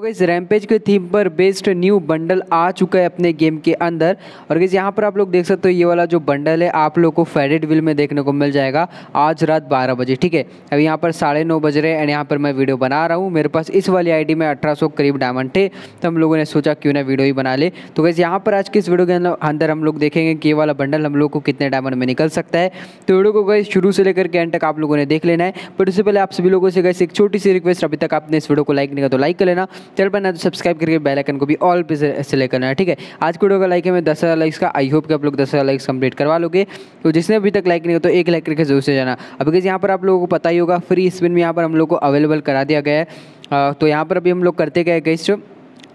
तो इस रैमपेज के थीम पर बेस्ड न्यू बंडल आ चुका है अपने गेम के अंदर। और गैस यहाँ पर आप लोग देख सकते हो ये वाला जो बंडल है, आप लोग को फेडेड विल में देखने को मिल जाएगा आज रात बारह बजे, ठीक है? अभी यहाँ पर साढ़े नौ बज रहे हैं एंड यहाँ पर मैं वीडियो बना रहा हूँ। मेरे पास इस वाली आईडी में अठारह सौ करीब डायमंड थे तो हम लोगों ने सोचा क्यों ना वीडियो ही बना ले। तो गैस यहाँ पर आज के इस वीडियो के अंदर हम लोग देखेंगे कि ये वाला बंडल हम लोग को कितने डायमंड में निकल सकता है। तो वीडियो को गए शुरू से लेकर के एंड तक आप लोगों ने देख लेना है। बट उससे पहले आप सभी लोगों से गए एक छोटी सी रिक्वेस्ट अभी तक आपने इस वीडियो को लाइक नहीं किया तो लाइक कर लेना। चल पर ना तो सब्सक्राइब करके बेलाइकन को भी ऑल पे सेलेक्ट करना है, ठीक है? आज की वीडियो का लाइक है, मैं दस हज़ार लाइक्स का आई होप कि आप लोग दस हज़ार लाइक्स कंप्लीट करवा लोगे। तो जिसने अभी तक लाइक नहीं हो तो एक लाइक करके ज़रूर से जाना। अब यहाँ पर आप लोगों को पता ही होगा फ्री स्पिन में यहाँ पर हम लोग को अवेलेबल करा दिया गया है। तो यहाँ पर अभी हम लोग करते गए गई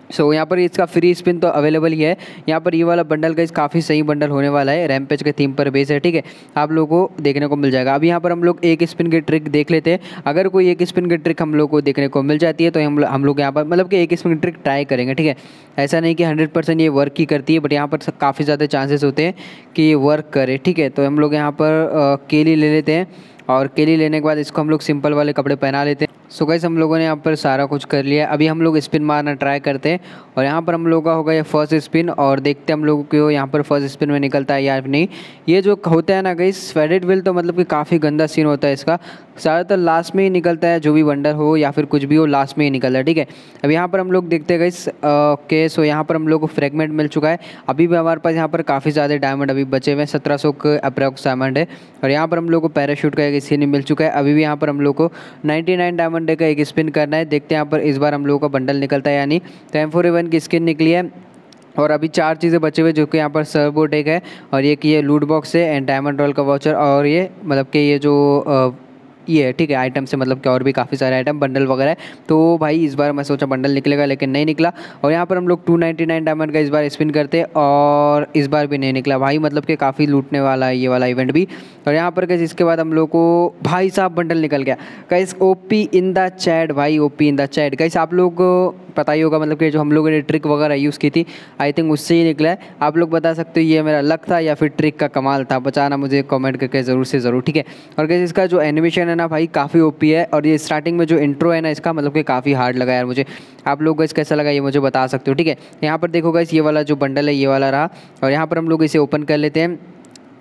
सो so, यहाँ पर इसका फ्री स्पिन तो अवेलेबल ही है। यहाँ पर ये वाला बंडल का काफ़ी सही बंडल होने वाला है। रैमपेज के थीम पर बेस है ठीक है? आप लोगों को देखने को मिल जाएगा। अब यहाँ पर हम लोग एक स्पिन की ट्रिक देख लेते हैं। अगर कोई एक स्पिन की ट्रिक हम लोग को देखने को मिल जाती है तो हम हम लोग यहाँ पर मतलब कि एक स्पिन की ट्रिक ट्राई करेंगे ठीक है? ऐसा नहीं कि हंड्रेड ये वर्क ही करती है बट यहाँ पर काफ़ी ज़्यादा चांसेस होते हैं कि ये वर्क करे ठीक है? तो हम लोग यहाँ पर केली ले लेते हैं। और केली लेने के बाद इसको हम लोग सिंपल वाले कपड़े पहना लेते हैं। सो गैस हम लोगों ने यहाँ पर सारा कुछ कर लिया अभी हम लोग स्पिन मारना ट्राई करते हैं। और यहाँ पर हम लोगों का होगा ये फ़र्स्ट स्पिन और देखते हैं हम लोगों को यहाँ पर फ़र्स्ट स्पिन में निकलता है या नहीं। ये जो होता है ना गई स्वेडेड विल तो मतलब कि काफ़ी गंदा सीन होता है इसका। ज़्यादातर लास्ट में ही निकलता है, जो भी वंडर हो या फिर कुछ भी हो लास्ट में ही निकलता है, ठीक है? अब यहाँ पर हम लोग देखते हैं गई ओके सो यहाँ पर हम लोग को फ्रेगमेंट मिल चुका है। अभी भी हमारे पास यहाँ पर काफ़ी ज़्यादा डायमंड अभी बचे हुए हैं, सत्रह सौ अप्रॉक्स डायमंड है। और यहाँ पर हम लोग को पैराशूट का एक स्किन मिल चुका है। अभी भी यहाँ पर हम लोग को नाइन्टी नाइन डायमंड का एक स्पिन करना है। देखते हैं यहाँ पर इस बार हम लोगों का बंडल निकलता है यानी एम फोर की स्किन निकली है। और अभी चार चीज़ें बचे हुए जो कि यहाँ पर सर्वो टेक है। और ये कि ये लूट बॉक्स है एंड डायमंड रोल का वाचर और ये मतलब कि ये जो ये है, ठीक है आइटम से मतलब कि और भी काफ़ी सारे आइटम बंडल वगैरह है। तो भाई, इस बार मैं सोचा बंडल निकलेगा, लेकिन नहीं निकला। और यहाँ पर हम लोग टू नाइन्टी नाइन डायमंड का इस बार स्पिन करते और इस बार भी नहीं निकला। भाई मतलब कि काफ़ी लूटने वाला है ये वाला इवेंट भी। और यहाँ पर कैसे इसके बाद हम लोग को भाई साहब बंडल निकल गया। कैस ओपी इन द चैट भाई ओपी इन द चैट कैसे आप लोग पता ही होगा मतलब कि जो हम लोगों ने ट्रिक वगैरह यूज़ की थी आई थिंक उससे ही निकला है। आप लोग बता सकते हो, ये मेरा लक था या फिर ट्रिक का कमाल था? बचाना मुझे कमेंट करके ज़रूर से ज़रूर, ठीक है? और कैसे इसका जो एनिमेशन है ना भाई काफ़ी ओपी है और ये स्टार्टिंग में जो इंट्रो है ना, इसका मतलब कि काफ़ी हार्ड लगा यार मुझे। आप लोग इस कैसा लगा ये मुझे बता सकते हो, ठीक है? यहाँ पर देखो इस ये वाला जो बंडल है, ये वाला रहा और यहाँ पर हम लोग इसे ओपन कर लेते हैं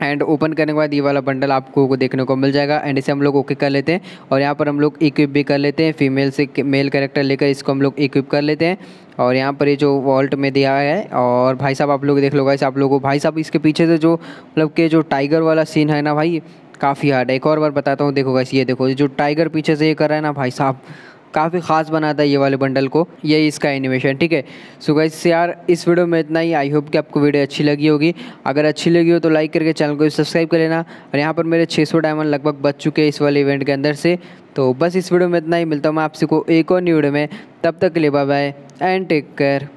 एंड ओपन करने के बाद ये वाला बंडल आपको को देखने को मिल जाएगा एंड इसे हम लोग ओके कर लेते हैं और यहाँ पर हम लोग इक्विप भी कर लेते हैं फीमेल से मेल कैरेक्टर लेकर इसको हम लोग इक्विप कर लेते हैं और यहाँ पर ये जो वॉल्ट में दिया है और भाई साहब आप लोग देख लो गाइस आप लोगों को भाई साहब इसके पीछे से जो मतलब के जो टाइगर वाला सीन है ना भाई काफ़ी हार्ड है। एक और बार बताता हूँ, देखो गाइस ये देखो, जो टाइगर पीछे से ये कर रहा है ना भाई साहब, काफ़ी ख़ास बनाता है ये वाले बंडल को। ये इसका एनिमेशन ठीक है? सो गाइस यार, इस वीडियो में इतना ही। आई होप कि आपको वीडियो अच्छी लगी होगी। अगर अच्छी लगी हो तो लाइक करके चैनल को सब्सक्राइब कर लेना। और यहाँ पर मेरे 600 डायमंड लगभग बच चुके हैं इस वाले इवेंट के अंदर से। तो बस इस वीडियो में इतना ही। मिलता हूँ मैं आपसे को एक और न्यू वीडियो में। तब तक के लिए bye bye and take care